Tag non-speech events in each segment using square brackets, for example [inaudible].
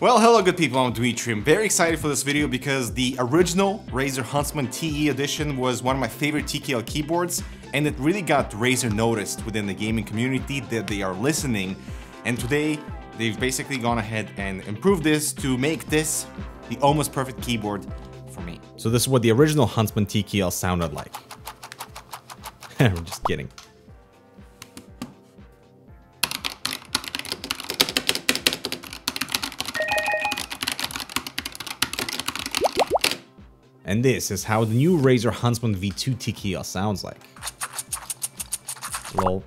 Well, hello good people, I'm Dmitry. I'm very excited for this video because the original Razer Huntsman TE edition was one of my favorite TKL keyboards and it really got Razer noticed within the gaming community that they are listening and today they've basically gone ahead and improved this to make this the almost perfect keyboard for me. So this is what the original Huntsman TKL sounded like. [laughs] I'm just kidding. And this is how the new Razer Huntsman V2 TKL sounds like. Lol.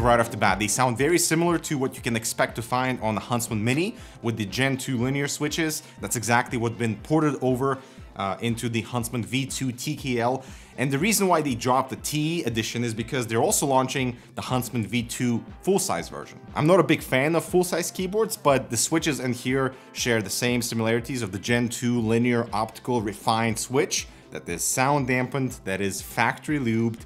Right off the bat, they sound very similar to what you can expect to find on the Huntsman Mini with the Gen 2 linear switches. That's exactly what's been ported over uh, into the Huntsman V2 TKL. And the reason why they dropped the T edition is because they're also launching the Huntsman V2 full-size version. I'm not a big fan of full-size keyboards, but the switches in here share the same similarities of the Gen 2 linear optical refined switch that is sound dampened, that is factory lubed,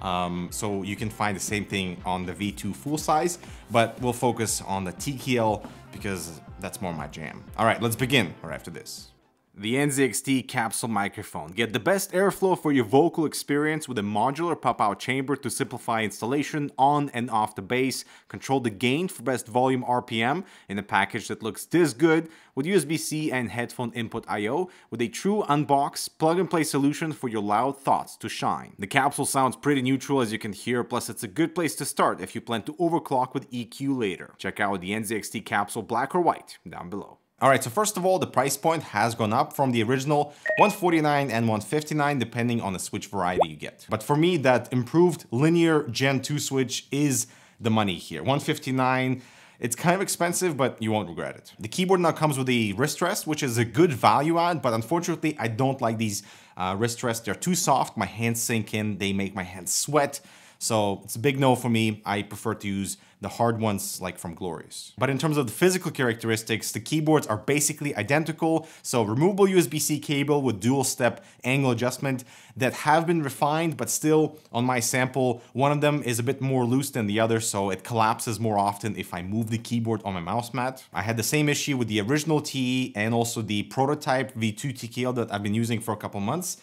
um, so you can find the same thing on the V2 full size, but we'll focus on the TKL because that's more my jam. All right, let's begin right after this the NZXT capsule microphone. Get the best airflow for your vocal experience with a modular pop-out chamber to simplify installation on and off the base, control the gain for best volume RPM in a package that looks this good with USB-C and headphone input I.O. with a true unbox, plug-and-play solution for your loud thoughts to shine. The capsule sounds pretty neutral as you can hear, plus it's a good place to start if you plan to overclock with EQ later. Check out the NZXT capsule black or white down below. Alright, so first of all, the price point has gone up from the original 149 and 159 depending on the switch variety you get. But for me, that improved linear Gen 2 switch is the money here. 159 it's kind of expensive, but you won't regret it. The keyboard now comes with a wrist rest, which is a good value add, but unfortunately, I don't like these uh, wrist rests. They're too soft, my hands sink in, they make my hands sweat. So it's a big no for me. I prefer to use the hard ones like from Glorious. But in terms of the physical characteristics, the keyboards are basically identical. So removable USB-C cable with dual step angle adjustment that have been refined, but still on my sample, one of them is a bit more loose than the other. So it collapses more often if I move the keyboard on my mouse mat. I had the same issue with the original TE and also the prototype V2 TKL that I've been using for a couple months.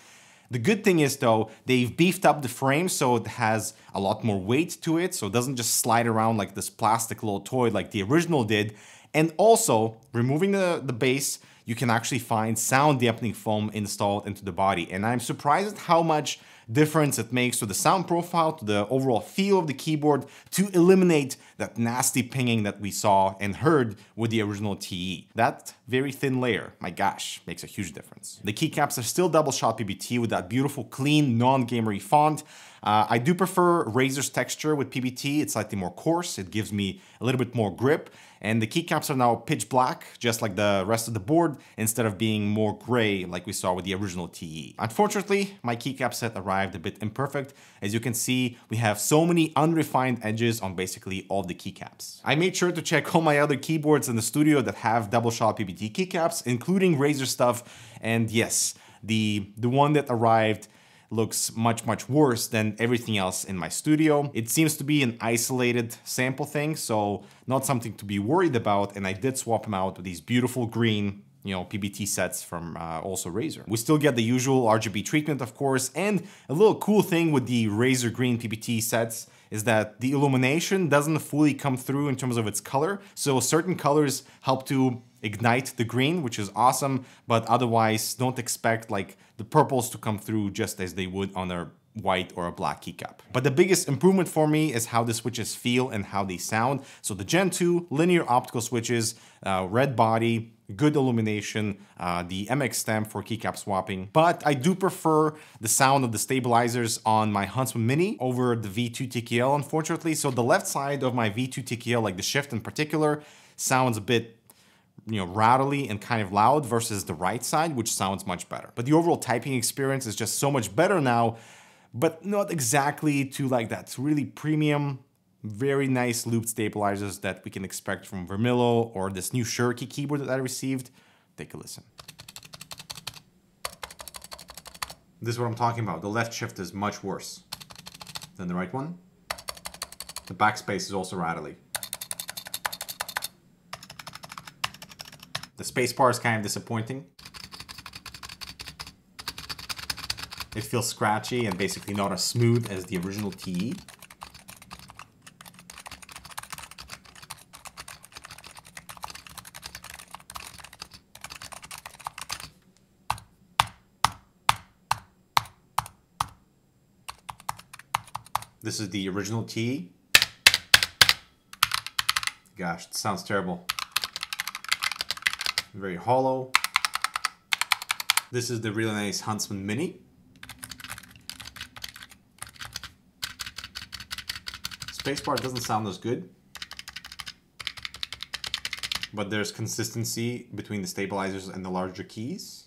The good thing is though, they've beefed up the frame so it has a lot more weight to it, so it doesn't just slide around like this plastic little toy like the original did. And also, removing the, the base, you can actually find sound dampening foam installed into the body. And I'm surprised at how much difference it makes to the sound profile, to the overall feel of the keyboard, to eliminate that nasty pinging that we saw and heard with the original TE. That very thin layer, my gosh, makes a huge difference. The keycaps are still double shot PBT with that beautiful, clean, non-gamery font. Uh, I do prefer Razer's texture with PBT. It's slightly more coarse. It gives me a little bit more grip. And the keycaps are now pitch black, just like the rest of the board, instead of being more gray like we saw with the original TE. Unfortunately, my keycap set arrived a bit imperfect. As you can see, we have so many unrefined edges on basically all the keycaps. I made sure to check all my other keyboards in the studio that have double shot PBT keycaps, including Razer stuff. And yes, the, the one that arrived looks much, much worse than everything else in my studio. It seems to be an isolated sample thing, so not something to be worried about. And I did swap them out with these beautiful green you know, PBT sets from uh, also Razer. We still get the usual RGB treatment, of course, and a little cool thing with the Razer Green PBT sets is that the illumination doesn't fully come through in terms of its color. So certain colors help to ignite the green, which is awesome, but otherwise don't expect like the purples to come through just as they would on a white or a black keycap. But the biggest improvement for me is how the switches feel and how they sound. So the Gen 2 linear optical switches, uh, red body, good illumination, uh, the MX stamp for keycap swapping. But I do prefer the sound of the stabilizers on my Huntsman Mini over the V2 TKL, unfortunately. So the left side of my V2 TKL, like the shift in particular, sounds a bit you know, rattly and kind of loud versus the right side, which sounds much better. But the overall typing experience is just so much better now, but not exactly to like that really premium very nice lubed stabilizers that we can expect from Vermillo or this new Cherokee keyboard that I received. Take a listen. This is what I'm talking about. The left shift is much worse than the right one. The backspace is also rattly. The spacebar is kind of disappointing. It feels scratchy and basically not as smooth as the original TE. This is the original T. Gosh, it sounds terrible. Very hollow. This is the really nice Huntsman Mini. Spacebar doesn't sound as good. But there's consistency between the stabilizers and the larger keys.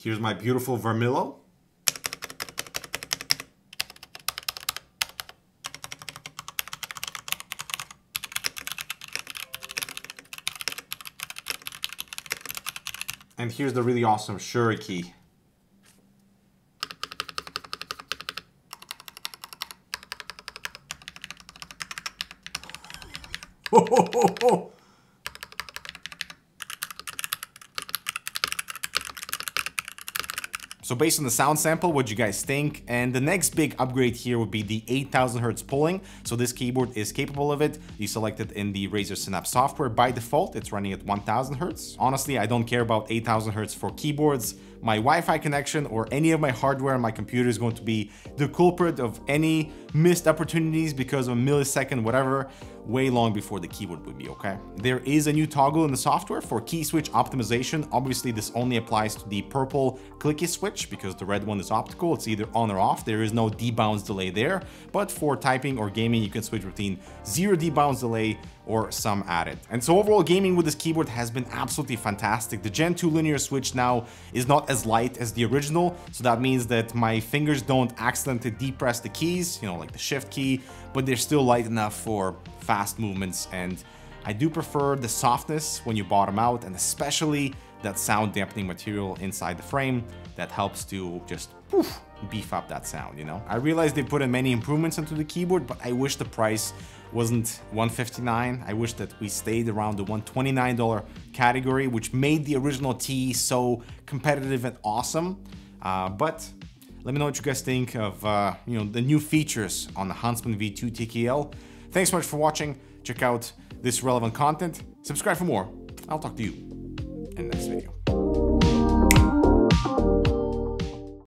Here's my beautiful Vermillo. And here's the really awesome Cherokee. [laughs] Ho, ho, ho, ho. So based on the sound sample, what you guys think? And the next big upgrade here would be the 8000 Hertz polling. So this keyboard is capable of it. You select it in the Razer Synapse software. By default, it's running at 1000 Hertz. Honestly, I don't care about 8000 Hertz for keyboards my Wi-Fi connection or any of my hardware on my computer is going to be the culprit of any missed opportunities because of a millisecond, whatever, way long before the keyboard would be, okay? There is a new toggle in the software for key switch optimization. Obviously, this only applies to the purple clicky switch because the red one is optical. It's either on or off. There is no debounce delay there, but for typing or gaming, you can switch between zero debounce delay or some added. And so overall gaming with this keyboard has been absolutely fantastic. The Gen 2 linear switch now is not as light as the original, so that means that my fingers don't accidentally depress the keys, you know, like the shift key, but they're still light enough for fast movements and I do prefer the softness when you bottom out and especially that sound dampening material inside the frame that helps to just poof, beef up that sound, you know? I realize they put in many improvements into the keyboard, but I wish the price wasn't 159 I wish that we stayed around the $129 category, which made the original T so competitive and awesome. Uh, but let me know what you guys think of uh, you know the new features on the Huntsman V2 TKL. Thanks so much for watching. Check out this relevant content. Subscribe for more. I'll talk to you